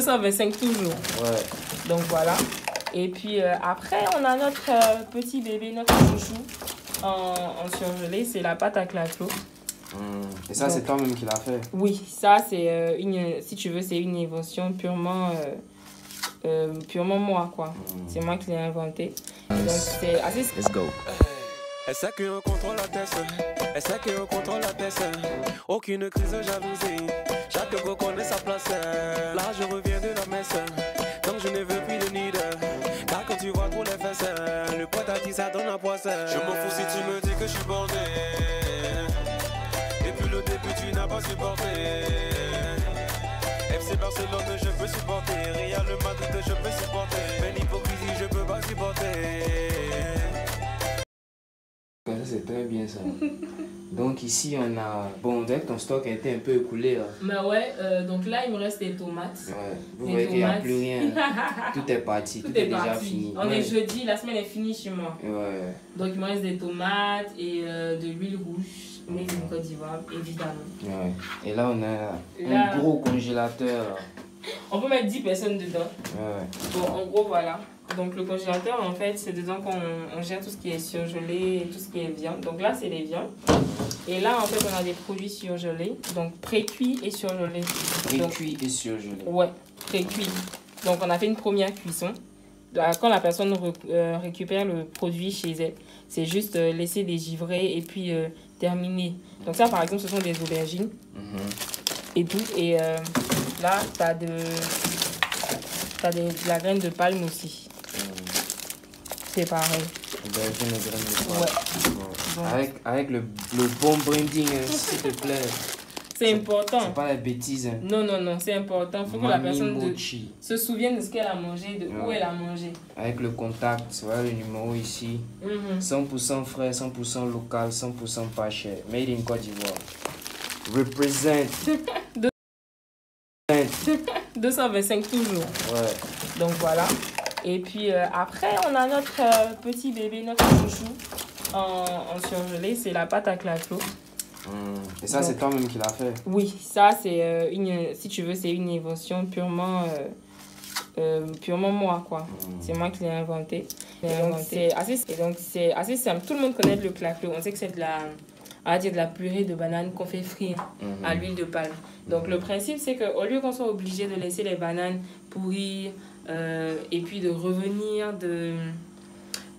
225 toujours. Ouais. Donc voilà. Et puis euh, après, on a notre euh, petit bébé, notre chouchou en, en surgelé. C'est la pâte à claclo. Hmm. Et ça, c'est toi-même qui l'as fait? Oui, ça c'est euh, une, si tu veux, c'est une invention purement, euh, euh, purement moi quoi. C'est moi qui l'ai inventé. Donc c'est assez. Let's go. Elle sait qu'on contrôle la tête, elle sait qu'on contrôle la tête? Aucune crise de jalousie, chaque go connaît sa place. Là je reviens Je m'en fous si tu me dis que je suis bordé. Depuis le début tu n'as pas supporté. FC Barcelone je peux supporter, Real Madrid je peux supporter, mais l'hypocrisie je peux pas supporter. C'est très bien ça. Donc ici, on a... Bon, on dirait que ton stock a été un peu écoulé. Là. Bah ouais, euh, donc là il me reste des tomates. Ouais. Vous Des voyez qu'il n'y a tomates. plus rien. Tout est parti. Tout, Tout est déjà parti. fini. On ouais. est jeudi, la semaine est finie chez moi. Ouais. Donc il me reste des tomates et euh, de l'huile rouge, mais en Côte d'Ivoire, évidemment. Ouais. Et là, on a Là. un gros congélateur. On peut mettre 10 personnes dedans. Ouais. Bon, en gros, voilà. Donc, le congélateur, en fait, c'est dedans qu'on on gère tout ce qui est surgelé et tout ce qui est viande. Donc, là, c'est les viandes. Et là, en fait, on a des produits surgelés. Donc, pré-cuits et surgelés. Donc, Récuit et surgelé. ouais, pré-cuits. Donc, on a fait une première cuisson. Quand la personne euh, récupère le produit chez elle, c'est juste euh, laisser dégivrer et puis euh, terminer. Donc, ça, par exemple, ce sont des aubergines Mhm. et tout. Et là, tu as, de, la graine de palme aussi. C'est pareil. De. Ouais. Bon. Avec, avec le, le bon branding, hein, s'il te plaît. C'est C'est important. pas la bêtise. Hein. Non, non, non, c'est important. Il faut que la personne de- se souvienne de ce qu'elle a mangé, de où elle a mangé. Avec le contact, vois le numéro ici. Mhm. 100% frais, 100% local, 100% pas cher. Made in Côte d'Ivoire. Represent. 225 toujours. Ouais. Donc voilà. Et puis euh, après, on a notre euh, petit bébé, notre chouchou en, en surgelé. C'est la pâte à claclo. Hmm. Et ça, c'est toi-même qui l'as fait? Oui, ça c'est euh, une, si tu veux, c'est une invention purement, euh, euh, purement moi quoi. C'est moi qui l'ai inventé. Et donc c'est assez, et donc c'est assez simple. Tout le monde connaît le claclo. On sait que c'est de la, va dire de la purée de banane qu'on fait frire Mhm. à l'huile de palme. Donc le principe c'est que au lieu qu'on soit obligé de laisser les bananes pourrir euh, et puis de revenir de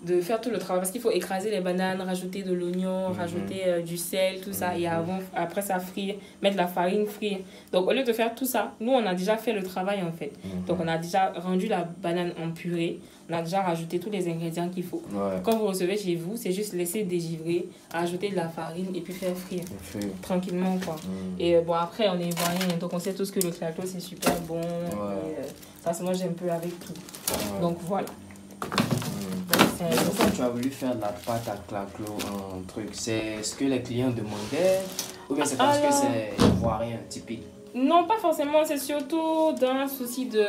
de faire tout le travail parce qu'il faut écraser les bananes, rajouter de l'oignon, Mhm. rajouter euh, du sel, tout ça, et Mhm. avant, après ça frire, mettre la farine, frire. Donc au lieu de faire tout ça, nous on a déjà fait le travail en fait. Mhm. Donc on a déjà rendu la banane en purée, on a déjà rajouté tous les ingrédients qu'il faut. Ouais. Quand vous recevez chez vous, c'est juste laisser dégivrer, rajouter de la farine et puis faire frire tranquillement quoi. Et bon après on est ivoirien, donc on sait tous que le claclo c'est super bon. Ouais. Et, euh, ça se mange un peu avec tout. Ouais. Donc voilà. Pourquoi tu as voulu faire de la pâte à claclo en truc? C'est ce que les clients demandaient? Ou bien c'est parce Alors- que c'est ivoirien typique? Non, pas forcément. C'est surtout dans un souci de,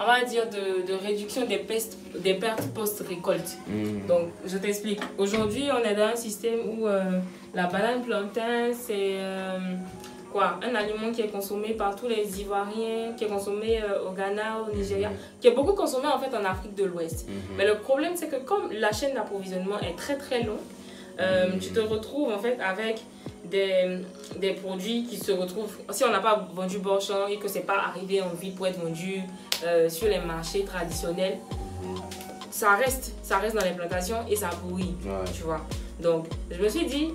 on va dire, de, de réduction des, pestes, des pertes post-récolte. Hmm. Donc, je t'explique. Aujourd'hui, on est dans un système où euh, la banane plantain, c'est euh, quoi Un aliment qui est consommé par tous les Ivoiriens, qui est consommé euh, au Ghana, au Nigeria, qui est beaucoup consommé en fait en Afrique de l'Ouest. Mhm. Mais le problème, c'est que comme la chaîne d'approvisionnement est très très longue, euh, Mhm. tu te retrouves en fait avec des, des produits qui se retrouvent. Si on n'a pas vendu Borchamp et que c'est pas arrivé en ville pour être vendu euh, sur les marchés traditionnels, ça reste, ça reste dans les plantations et ça pourrit, Ouais. tu vois. Donc, je me suis dit,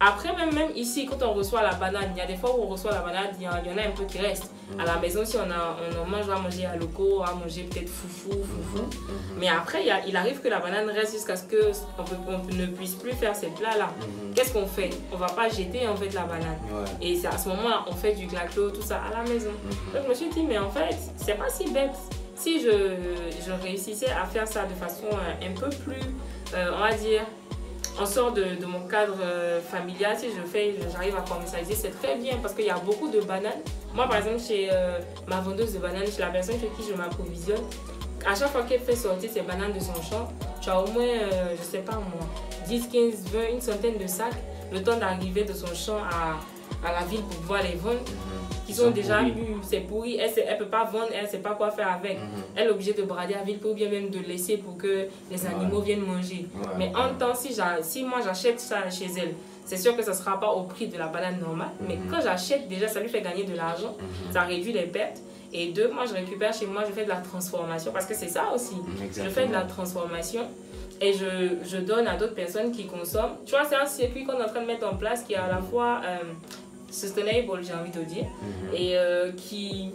après, même, même ici, quand on reçoit la banane, il y a des fois où on reçoit la banane, il y, en- a un peu qui reste. À la maison, si on, a, on en mange, on va manger à locaux, on va manger peut-être foufou, foufou. Mhm. Mais après, il, y a- il arrive que la banane reste jusqu'à ce qu'on on ne puisse plus faire ces plats-là. Mhm. Qu'est-ce qu'on fait? On va pas jeter en fait la banane. Ouais. Et c'est à ce moment-là, on fait du glaclo, tout ça à la maison. Donc je me suis dit, mais en fait, c'est pas si bête. Si je, je réussissais à faire ça de façon euh, un peu plus, euh, on va dire, en sort de, de mon cadre euh, familial, si je fais, j'arrive à commercialiser, c'est très bien parce qu'il y a beaucoup de bananes. Moi, par exemple, chez euh, ma vendeuse de bananes, chez la personne chez qui je m'approvisionne, à chaque fois qu'elle fait sortir ses bananes de son champ, tu as au moins, euh, je sais pas moi, 10, 15, 20, une centaine de sacs, le temps d'arriver de son champ à, à la ville pour pouvoir les vendre. Mhm. Qui sont, déjà mûrs, c'est pourri, elle ne peut pas vendre, elle ne sait pas quoi faire avec. Mhm. Elle est obligée de brader à ville ou bien même de laisser pour que les animaux viennent manger. Mais en temps, si, si moi j'achète ça chez elle, c'est sûr que ça ne sera pas au prix de la banane normale. Mais Mhm. quand j'achète, déjà, ça lui fait gagner de l'argent. Ça réduit les pertes. Et deux, moi je récupère chez moi, je fais de la transformation. Parce que c'est ça aussi. Je fais de la transformation et je, je donne à d'autres personnes qui consomment. Tu vois, c'est un circuit qu'on est en train de mettre en place qui est à la fois euh, sustainable, j'ai envie de dire, Mhm. et euh, qui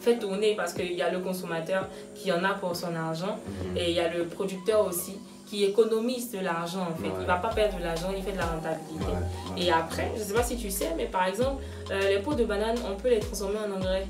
fait tourner parce qu'il y a le consommateur qui en a pour son argent Mhm. et il y a le producteur aussi qui économise de l'argent en fait. Ouais. Il va pas perdre de l'argent, il fait de la rentabilité. Ouais, ouais. Et après, je sais pas si tu sais, mais par exemple, euh, les pots de banane, on peut les transformer en engrais.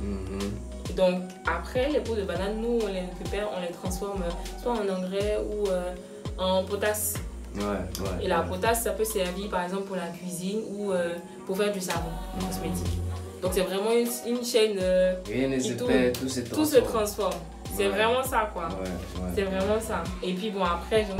Mhm. Donc après, les pots de banane, nous, on les récupère, on les transforme soit en engrais ou euh, en potasse. Ouais, ouais. Et la potasse, ça peut servir par exemple pour la cuisine ou euh, pour faire du savon cosmétique. Donc c'est vraiment une, une chaîne, euh, Rien qui se tourne. perd, tout se tout se transforme. C'est Ouais. vraiment ça quoi. C'est vraiment ça. Et puis bon, après, je...